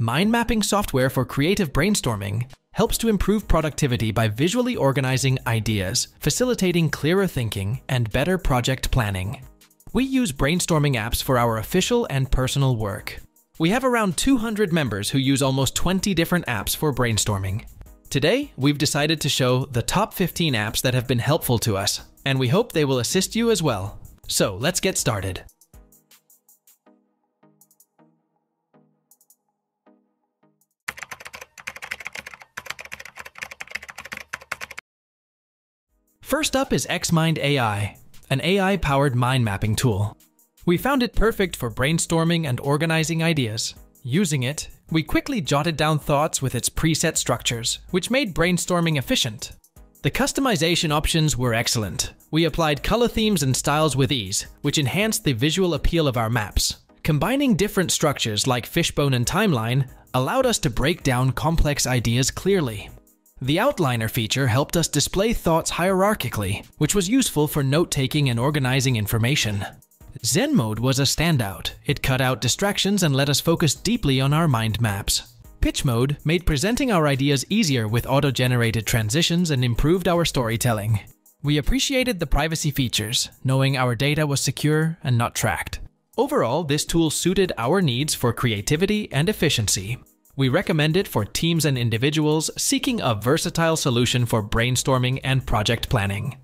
Mind mapping software for creative brainstorming helps to improve productivity by visually organizing ideas, facilitating clearer thinking, and better project planning. We use brainstorming apps for our official and personal work. We have around 200 members who use almost 20 different apps for brainstorming. Today, we've decided to show the top 15 apps that have been helpful to us, and we hope they will assist you as well. So let's get started. First up is XMind AI, an AI-powered mind mapping tool. We found it perfect for brainstorming and organizing ideas. Using it, we quickly jotted down thoughts with its preset structures, which made brainstorming efficient. The customization options were excellent. We applied color themes and styles with ease, which enhanced the visual appeal of our maps. Combining different structures like fishbone and timeline allowed us to break down complex ideas clearly. The outliner feature helped us display thoughts hierarchically, which was useful for note-taking and organizing information. Zen mode was a standout. It cut out distractions and let us focus deeply on our mind maps. Pitch mode made presenting our ideas easier with auto-generated transitions and improved our storytelling. We appreciated the privacy features, knowing our data was secure and not tracked. Overall, this tool suited our needs for creativity and efficiency. We recommend it for teams and individuals seeking a versatile solution for brainstorming and project planning.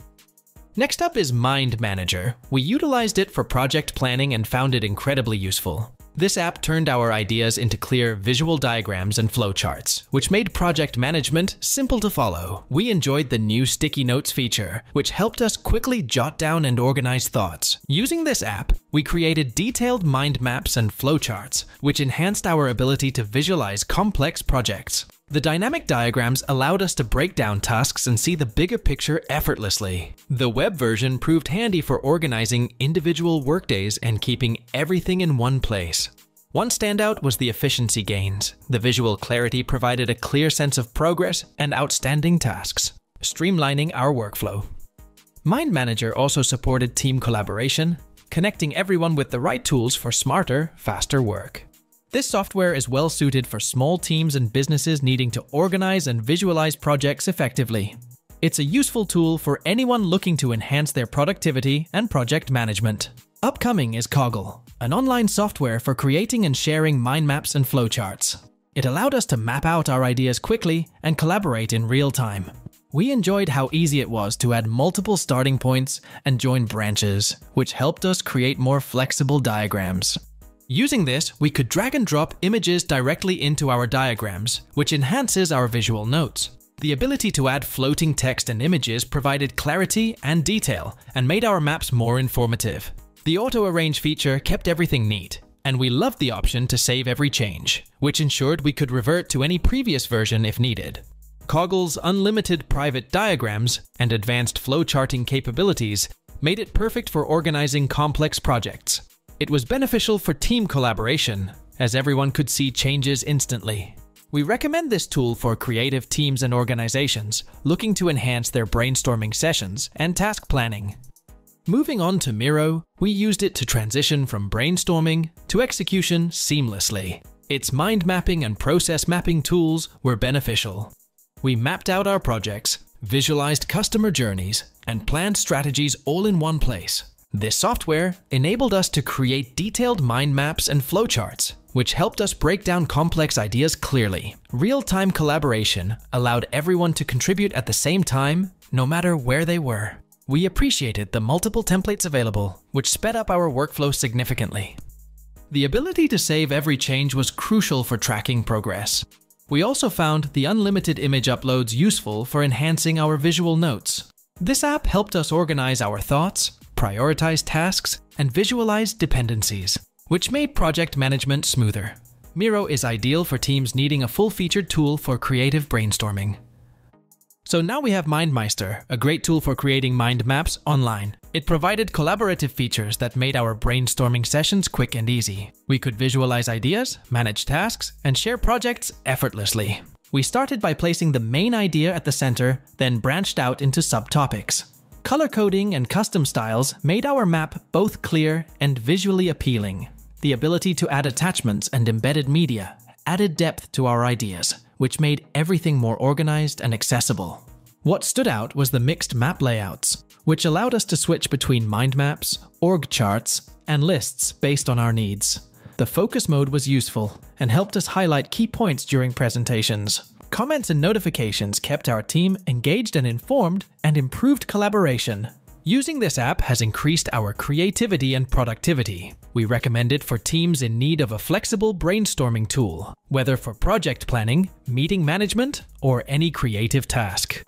Next up is Mind Manager. We utilized it for project planning and found it incredibly useful. This app turned our ideas into clear visual diagrams and flowcharts, which made project management simple to follow. We enjoyed the new sticky notes feature, which helped us quickly jot down and organize thoughts. Using this app, we created detailed mind maps and flowcharts, which enhanced our ability to visualize complex projects. The dynamic diagrams allowed us to break down tasks and see the bigger picture effortlessly. The web version proved handy for organizing individual workdays and keeping everything in one place. One standout was the efficiency gains. The visual clarity provided a clear sense of progress and outstanding tasks, streamlining our workflow. Mind Manager also supported team collaboration, connecting everyone with the right tools for smarter, faster work. This software is well suited for small teams and businesses needing to organize and visualize projects effectively. It's a useful tool for anyone looking to enhance their productivity and project management. Upcoming is Coggle, an online software for creating and sharing mind maps and flowcharts. It allowed us to map out our ideas quickly and collaborate in real time. We enjoyed how easy it was to add multiple starting points and join branches, which helped us create more flexible diagrams. Using this, we could drag and drop images directly into our diagrams, which enhances our visual notes. The ability to add floating text and images provided clarity and detail and made our maps more informative. The auto-arrange feature kept everything neat, and we loved the option to save every change, which ensured we could revert to any previous version if needed. Coggle's unlimited private diagrams and advanced flowcharting capabilities made it perfect for organizing complex projects, it was beneficial for team collaboration, as everyone could see changes instantly. We recommend this tool for creative teams and organizations looking to enhance their brainstorming sessions and task planning. Moving on to Miro, we used it to transition from brainstorming to execution seamlessly. Its mind mapping and process mapping tools were beneficial. We mapped out our projects, visualized customer journeys, and planned strategies all in one place. This software enabled us to create detailed mind maps and flowcharts, which helped us break down complex ideas clearly. Real-time collaboration allowed everyone to contribute at the same time, no matter where they were. We appreciated the multiple templates available, which sped up our workflow significantly. The ability to save every change was crucial for tracking progress. We also found the unlimited image uploads useful for enhancing our visual notes. This app helped us organize our thoughts, prioritize tasks, and visualize dependencies, which made project management smoother. Miro is ideal for teams needing a full-featured tool for creative brainstorming. So now we have MindMeister, a great tool for creating mind maps online. It provided collaborative features that made our brainstorming sessions quick and easy. We could visualize ideas, manage tasks, and share projects effortlessly. We started by placing the main idea at the center, then branched out into subtopics. Color coding and custom styles made our map both clear and visually appealing. The ability to add attachments and embedded media added depth to our ideas, which made everything more organized and accessible. What stood out was the mixed map layouts, which allowed us to switch between mind maps, org charts, and lists based on our needs. The focus mode was useful and helped us highlight key points during presentations. Comments and notifications kept our team engaged and informed and improved collaboration. Using this app has increased our creativity and productivity. We recommend it for teams in need of a flexible brainstorming tool, whether for project planning, meeting management, or any creative task.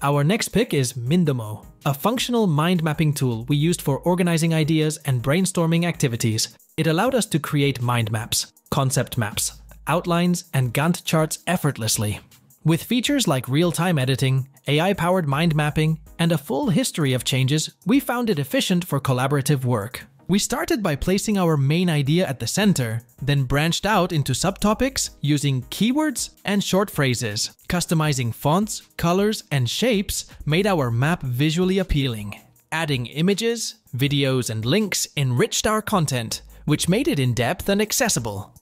Our next pick is Mindomo, a functional mind mapping tool we used for organizing ideas and brainstorming activities. It allowed us to create mind maps, concept maps, outlines, and Gantt charts effortlessly. With features like real time editing, AI powered mind mapping, and a full history of changes, we found it efficient for collaborative work. We started by placing our main idea at the center, then branched out into subtopics using keywords and short phrases. Customizing fonts, colors, and shapes made our map visually appealing. Adding images, videos, and links enriched our content, which made it in depth and accessible.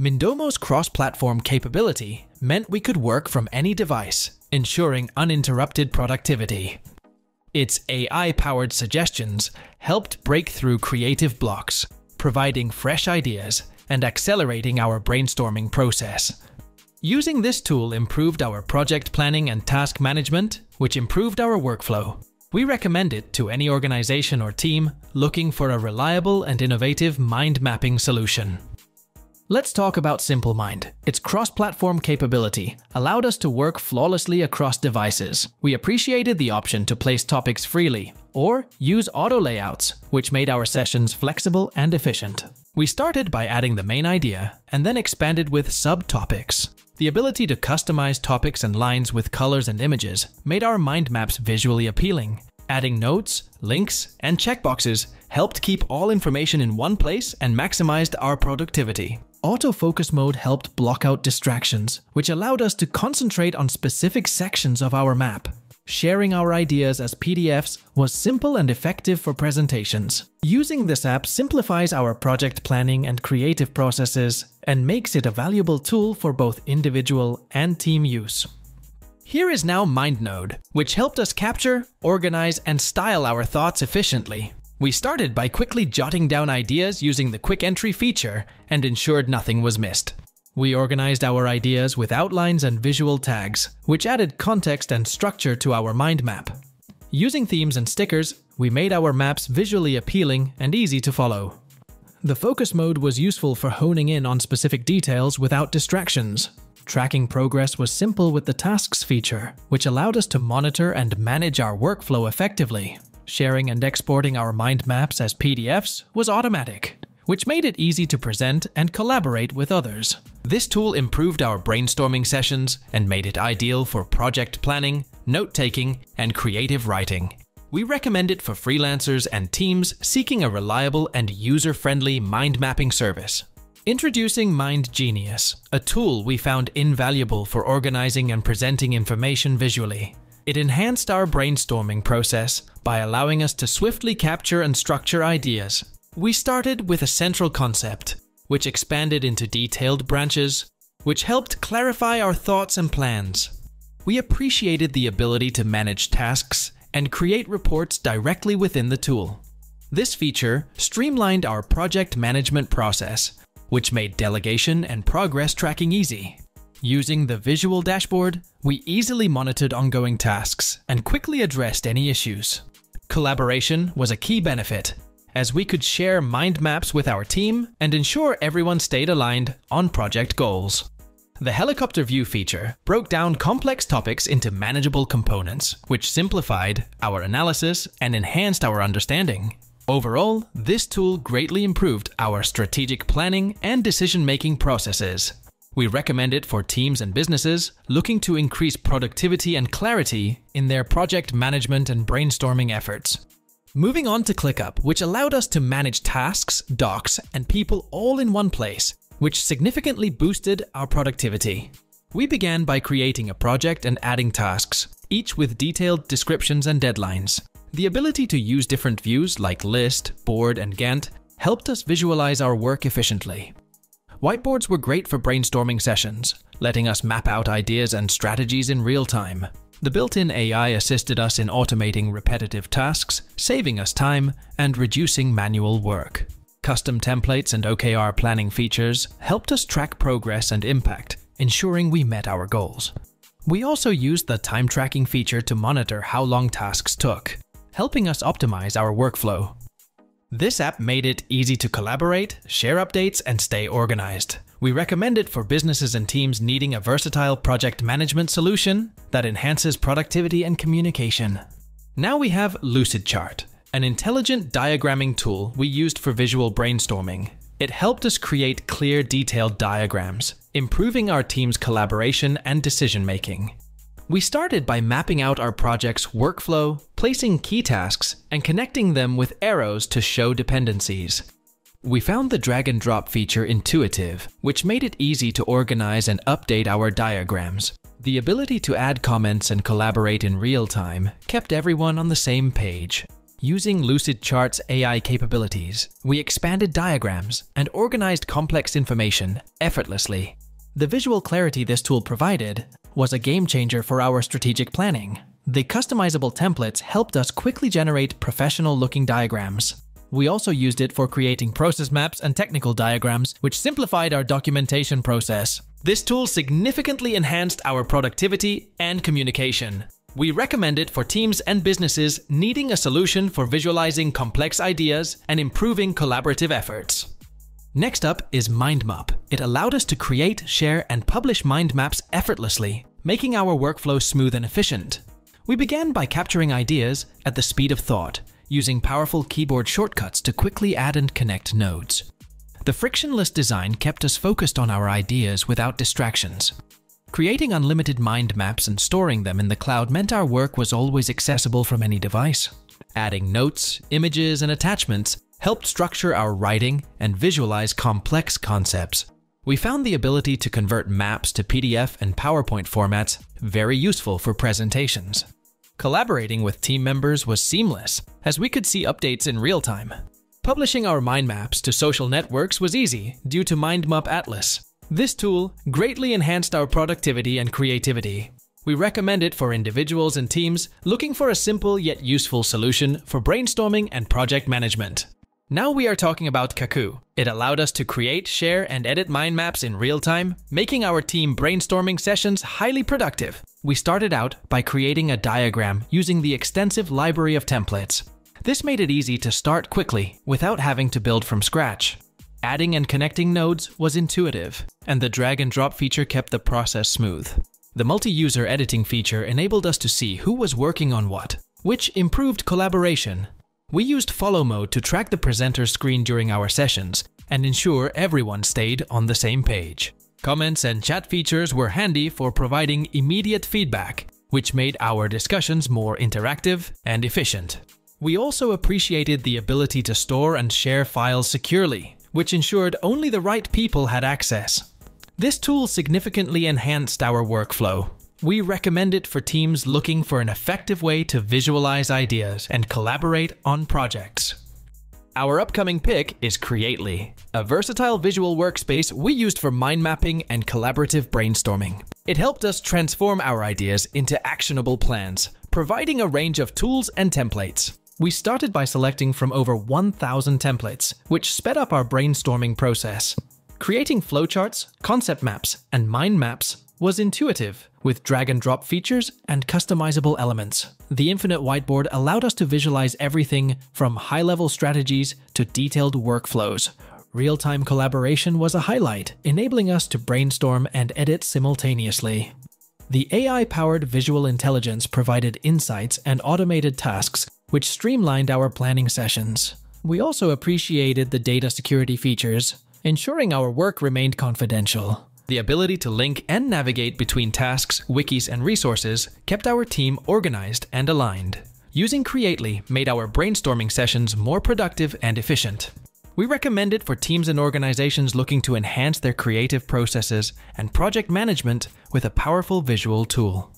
Mindomo's cross platform capability meant we could work from any device, ensuring uninterrupted productivity. Its AI powered suggestions helped break through creative blocks, providing fresh ideas and accelerating our brainstorming process. Using this tool improved our project planning and task management, which improved our workflow. We recommend it to any organization or team looking for a reliable and innovative mind mapping solution. Let's talk about SimpleMind. Its cross-platform capability allowed us to work flawlessly across devices. We appreciated the option to place topics freely, or use auto layouts, which made our sessions flexible and efficient. We started by adding the main idea, and then expanded with subtopics. The ability to customize topics and lines with colors and images made our mind maps visually appealing. Adding notes, links, and checkboxes helped keep all information in one place and maximized our productivity. Autofocus mode helped block out distractions, which allowed us to concentrate on specific sections of our map. Sharing our ideas as PDFs was simple and effective for presentations. Using this app simplifies our project planning and creative processes and makes it a valuable tool for both individual and team use. Here is now MindNode, which helped us capture, organize, and style our thoughts efficiently. We started by quickly jotting down ideas using the quick entry feature and ensured nothing was missed. We organized our ideas with outlines and visual tags, which added context and structure to our mind map. Using themes and stickers, we made our maps visually appealing and easy to follow. The focus mode was useful for honing in on specific details without distractions. Tracking progress was simple with the tasks feature, which allowed us to monitor and manage our workflow effectively. Sharing and exporting our mind maps as PDFs was automatic, which made it easy to present and collaborate with others. This tool improved our brainstorming sessions and made it ideal for project planning, note taking, and creative writing. We recommend it for freelancers and teams seeking a reliable and user friendly mind mapping service. Introducing Mind Genius, a tool we found invaluable for organizing and presenting information visually. It enhanced our brainstorming process by allowing us to swiftly capture and structure ideas. We started with a central concept, which expanded into detailed branches, which helped clarify our thoughts and plans. We appreciated the ability to manage tasks and create reports directly within the tool. This feature streamlined our project management process, which made delegation and progress tracking easy. Using the visual dashboard, we easily monitored ongoing tasks and quickly addressed any issues. Collaboration was a key benefit, as we could share mind maps with our team and ensure everyone stayed aligned on project goals. The helicopter view feature broke down complex topics into manageable components, which simplified our analysis and enhanced our understanding. Overall, this tool greatly improved our strategic planning and decision making processes, we recommend it for teams and businesses looking to increase productivity and clarity in their project management and brainstorming efforts. Moving on to ClickUp, which allowed us to manage tasks, docs, and people all in one place, which significantly boosted our productivity. We began by creating a project and adding tasks, each with detailed descriptions and deadlines. The ability to use different views like list, board, and Gantt helped us visualize our work efficiently. Whiteboards were great for brainstorming sessions, letting us map out ideas and strategies in real time. The built-in AI assisted us in automating repetitive tasks, saving us time, and reducing manual work. Custom templates and OKR planning features helped us track progress and impact, ensuring we met our goals. We also used the time tracking feature to monitor how long tasks took, helping us optimize our workflow. This app made it easy to collaborate, share updates, and stay organized. We recommend it for businesses and teams needing a versatile project management solution that enhances productivity and communication. Now we have Lucidchart, an intelligent diagramming tool we used for visual brainstorming. It helped us create clear, detailed diagrams, improving our team's collaboration and decision making. We started by mapping out our project's workflow, placing key tasks, and connecting them with arrows to show dependencies. We found the drag and drop feature intuitive, which made it easy to organize and update our diagrams. The ability to add comments and collaborate in real time kept everyone on the same page. Using Lucidchart's AI capabilities, we expanded diagrams and organized complex information effortlessly. The visual clarity this tool provided was a game changer for our strategic planning. The customizable templates helped us quickly generate professional looking diagrams. We also used it for creating process maps and technical diagrams, which simplified our documentation process. This tool significantly enhanced our productivity and communication. We recommend it for teams and businesses needing a solution for visualizing complex ideas and improving collaborative efforts. Next up is MindMup. It allowed us to create, share, and publish mind maps effortlessly, making our workflow smooth and efficient. We began by capturing ideas at the speed of thought, using powerful keyboard shortcuts to quickly add and connect nodes. The frictionless design kept us focused on our ideas without distractions. Creating unlimited mind maps and storing them in the cloud meant our work was always accessible from any device. Adding notes, images, and attachments helped structure our writing and visualize complex concepts. We found the ability to convert maps to PDF and PowerPoint formats very useful for presentations. Collaborating with team members was seamless, as we could see updates in real time. Publishing our mind maps to social networks was easy due to MindMup Atlas. This tool greatly enhanced our productivity and creativity. We recommend it for individuals and teams looking for a simple yet useful solution for brainstorming and project management. Now we are talking about Cacoo. It allowed us to create, share, and edit mind maps in real time, making our team brainstorming sessions highly productive. We started out by creating a diagram using the extensive library of templates. This made it easy to start quickly without having to build from scratch. Adding and connecting nodes was intuitive, and the drag and drop feature kept the process smooth. The multi-user editing feature enabled us to see who was working on what, which improved collaboration we used follow mode to track the presenter's screen during our sessions and ensure everyone stayed on the same page. Comments and chat features were handy for providing immediate feedback, which made our discussions more interactive and efficient. We also appreciated the ability to store and share files securely, which ensured only the right people had access. This tool significantly enhanced our workflow, we recommend it for teams looking for an effective way to visualize ideas and collaborate on projects. Our upcoming pick is Creately, a versatile visual workspace we used for mind mapping and collaborative brainstorming. It helped us transform our ideas into actionable plans, providing a range of tools and templates. We started by selecting from over 1,000 templates, which sped up our brainstorming process. Creating flowcharts, concept maps, and mind maps was intuitive, with drag and drop features and customizable elements. The Infinite Whiteboard allowed us to visualize everything from high level strategies to detailed workflows. Real time collaboration was a highlight, enabling us to brainstorm and edit simultaneously. The AI powered visual intelligence provided insights and automated tasks, which streamlined our planning sessions. We also appreciated the data security features, ensuring our work remained confidential. The ability to link and navigate between tasks, wikis, and resources kept our team organized and aligned. Using Creately made our brainstorming sessions more productive and efficient. We recommend it for teams and organizations looking to enhance their creative processes and project management with a powerful visual tool.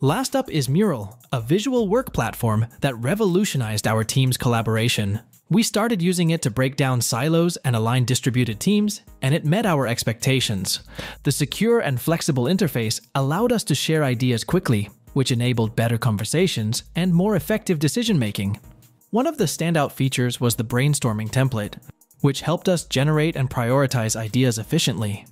Last up is Mural, a visual work platform that revolutionized our team's collaboration. We started using it to break down silos and align distributed teams, and it met our expectations. The secure and flexible interface allowed us to share ideas quickly, which enabled better conversations and more effective decision making. One of the standout features was the brainstorming template, which helped us generate and prioritize ideas efficiently.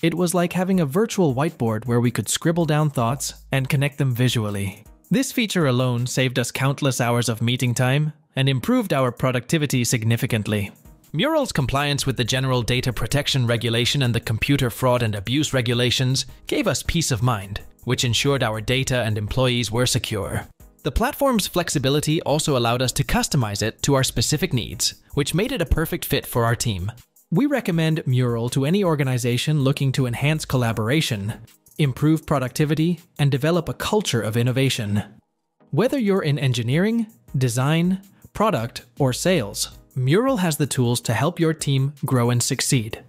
It was like having a virtual whiteboard where we could scribble down thoughts and connect them visually. This feature alone saved us countless hours of meeting time and improved our productivity significantly. Mural's compliance with the General Data Protection Regulation and the Computer Fraud and Abuse Regulations gave us peace of mind, which ensured our data and employees were secure. The platform's flexibility also allowed us to customize it to our specific needs, which made it a perfect fit for our team. We recommend Mural to any organization looking to enhance collaboration, improve productivity, and develop a culture of innovation. Whether you're in engineering, design, product, or sales, Mural has the tools to help your team grow and succeed.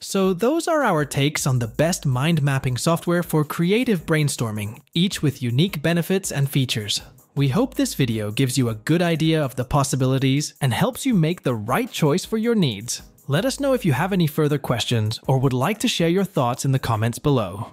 So, those are our takes on the best mind mapping software for creative brainstorming, each with unique benefits and features. We hope this video gives you a good idea of the possibilities and helps you make the right choice for your needs. Let us know if you have any further questions or would like to share your thoughts in the comments below.